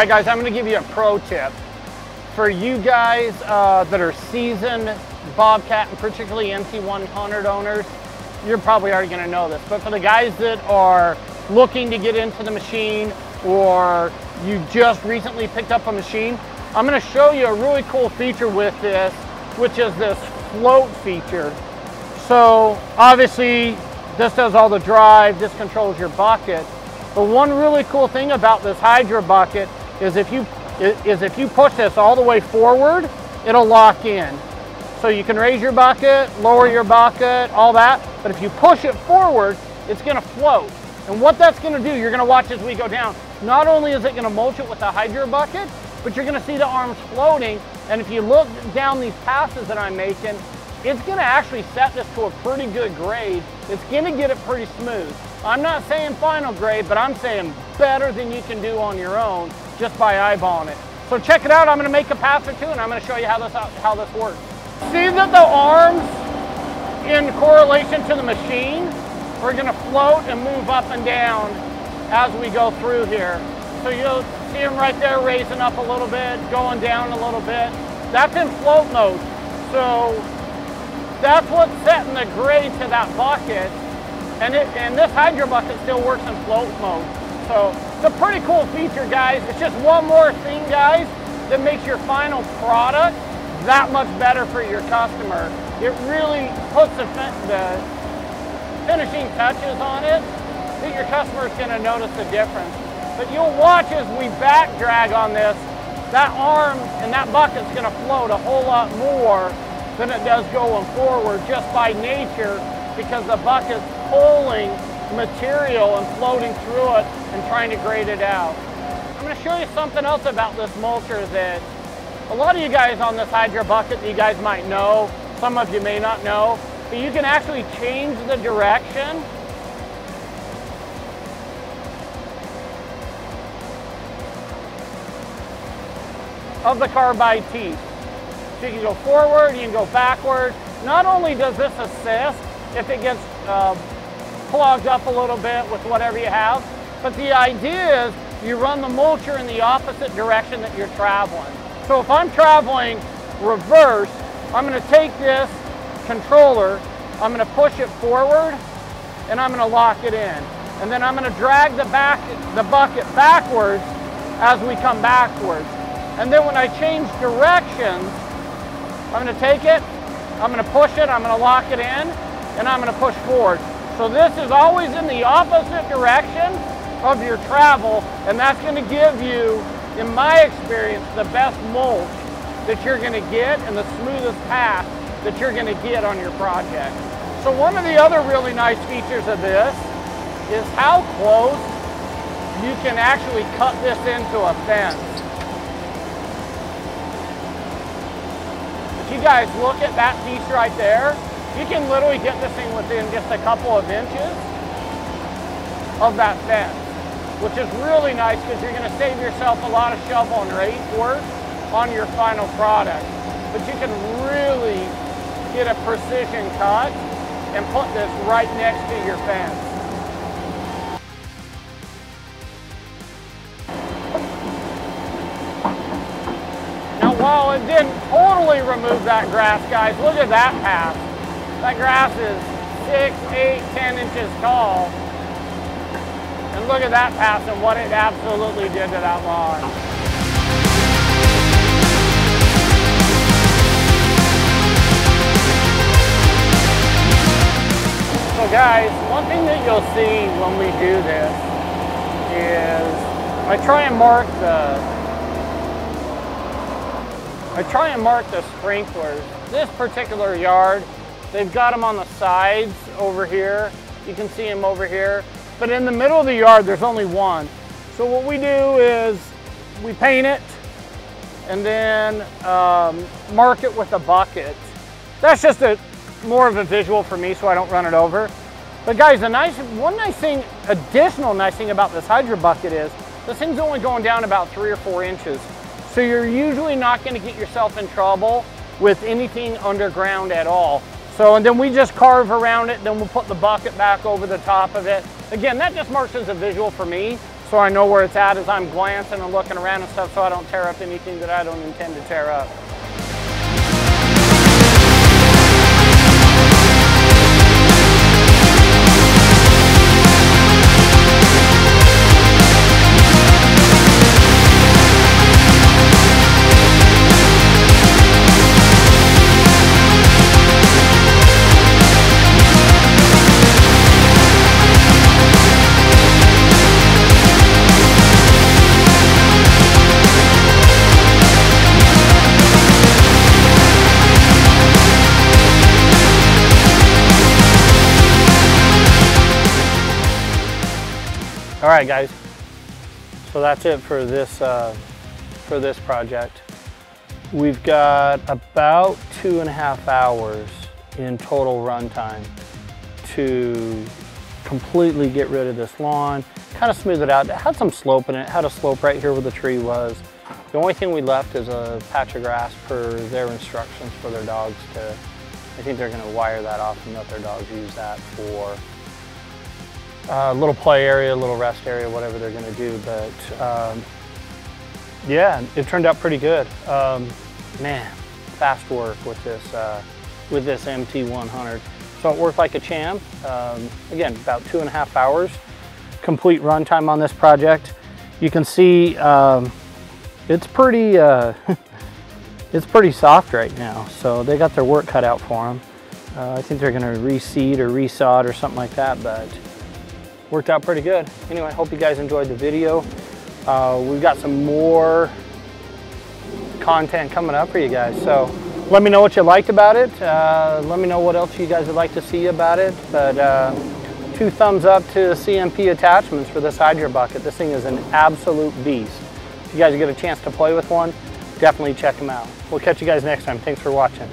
right, guys, I'm gonna give you a pro tip. For you guys uh, that are seasoned Bobcat and particularly MT100 owners, you're probably already gonna know this, but for the guys that are looking to get into the machine or you just recently picked up a machine, I'm gonna show you a really cool feature with this, which is this float feature. So obviously this does all the drive, this controls your bucket. But one really cool thing about this Hydra bucket is if you is if you push this all the way forward, it'll lock in. So you can raise your bucket, lower your bucket, all that. But if you push it forward, it's gonna float. And what that's gonna do, you're gonna watch as we go down. Not only is it gonna mulch it with the Hydra bucket, but you're gonna see the arms floating. And if you look down these passes that I'm making, it's gonna actually set this to a pretty good grade. It's gonna get it pretty smooth. I'm not saying final grade, but I'm saying better than you can do on your own just by eyeballing it. So check it out. I'm gonna make a pass or two and I'm gonna show you how this, how this works. See that the arms in correlation to the machine are gonna float and move up and down as we go through here. So you'll see them right there raising up a little bit, going down a little bit. That's in float mode. So that's what's setting the grade to that bucket and, it, and this Hydra bucket still works in float mode. So it's a pretty cool feature, guys. It's just one more thing, guys, that makes your final product that much better for your customer. It really puts the, the finishing touches on it that your customer is going to notice the difference. But you'll watch as we back drag on this, that arm and that bucket's going to float a whole lot more than it does going forward just by nature because the bucket's pulling material and floating through it and trying to grade it out. I'm going to show you something else about this mulcher that a lot of you guys on this Hydra bucket you guys might know, some of you may not know, but you can actually change the direction of the carbide teeth. So you can go forward, you can go backward. Not only does this assist if it gets uh, clogged up a little bit with whatever you have. But the idea is you run the mulcher in the opposite direction that you're traveling. So if I'm traveling reverse, I'm gonna take this controller, I'm gonna push it forward, and I'm gonna lock it in. And then I'm gonna drag the, back, the bucket backwards as we come backwards. And then when I change directions, I'm gonna take it, I'm gonna push it, I'm gonna lock it in, and I'm gonna push forward. So this is always in the opposite direction of your travel, and that's gonna give you, in my experience, the best mulch that you're gonna get and the smoothest path that you're gonna get on your project. So one of the other really nice features of this is how close you can actually cut this into a fence. If you guys look at that piece right there, you can literally get this thing within just a couple of inches of that fence, which is really nice because you're going to save yourself a lot of shovel and rake work on your final product. But you can really get a precision cut and put this right next to your fence. Now while it didn't totally remove that grass, guys, look at that path. That grass is six, eight, ten inches tall. And look at that pass and what it absolutely did to that lawn. So guys, one thing that you'll see when we do this is I try and mark the I try and mark the sprinklers. This particular yard They've got them on the sides over here. You can see them over here. But in the middle of the yard, there's only one. So what we do is we paint it and then um, mark it with a bucket. That's just a more of a visual for me so I don't run it over. But guys, the nice, one nice thing, additional nice thing about this Hydra bucket is this thing's only going down about three or four inches. So you're usually not gonna get yourself in trouble with anything underground at all. So, and then we just carve around it, then we'll put the bucket back over the top of it. Again, that just marks as a visual for me, so I know where it's at as I'm glancing and looking around and stuff so I don't tear up anything that I don't intend to tear up. All right, guys. So that's it for this uh, for this project. We've got about two and a half hours in total runtime to completely get rid of this lawn, kind of smooth it out. It had some slope in it, it had a slope right here where the tree was. The only thing we left is a patch of grass per their instructions for their dogs to, I think they're gonna wire that off and let their dogs use that for a little play area, a little rest area, whatever they're going to do. But um, yeah, it turned out pretty good. Um, man, fast work with this uh, with this MT100. So it worked like a champ. Um, again, about two and a half hours, complete runtime on this project. You can see um, it's pretty uh, it's pretty soft right now. So they got their work cut out for them. Uh, I think they're going to reseed or resod or something like that, but worked out pretty good. Anyway, I hope you guys enjoyed the video. Uh, we've got some more content coming up for you guys. So let me know what you liked about it. Uh, let me know what else you guys would like to see about it. But uh, two thumbs up to CMP attachments for this Hydra bucket. This thing is an absolute beast. If you guys get a chance to play with one, definitely check them out. We'll catch you guys next time. Thanks for watching.